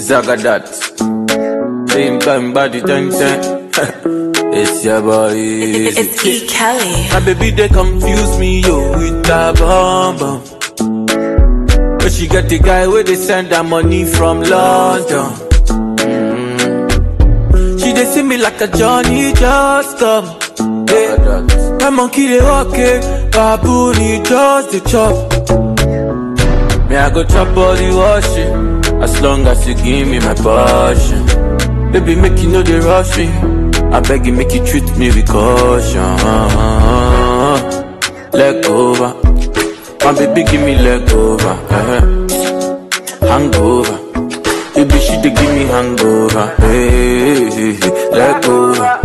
Zagadat. Same time body ten ten. it's your boy. Eazi. It's E. Kelly. My baby they confuse me yo with a bomb bomb. But she got the guy where they send her money from London. Mm. She they see me like a Johnny just come. Yeah. My monkey they walk it, baboon he just the chop. Me I go chop all the washing, as long as you give me my passion. Baby make you know they rush me. I beg you, make you treat me with caution. Leg over. My baby, give me leg over. Hangover. Baby, she dey give me hangover. Hey, leg over.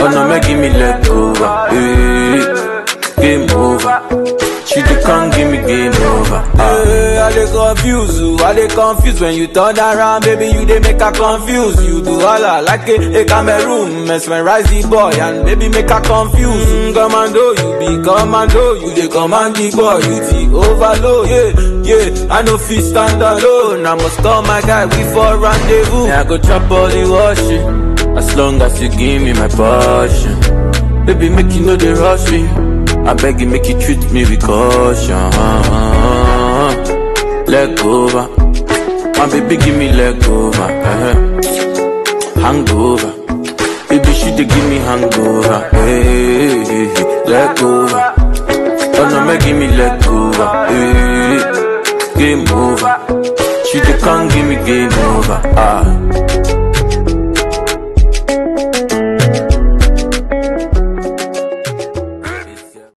Oh no, make give me leg over. Hey, game over. She dey come give me game over. Confuse you, I dey confuse when you turn around, baby. You dey make her confuse. You do all I like it, it come a, a Cameroon, mesmerize the boy and baby make her confuse. Mm, commando, you be commando, you dey command the boy, you the overload. Yeah, yeah, I no fit stand alone. I must call my guy, we for rendezvous. Yeah, I go chop all the washing, as long as you give me my passion. Baby, make you know they rush me. I beg you, make you treat me with caution. Leg over. My baby, give me leg over. eh. Hangover. Baby, she dey give me hangover. Hey, hey, hey. leg over. Oh no, make give me leg over. Hey, game over. She dey come give me game over. Ah.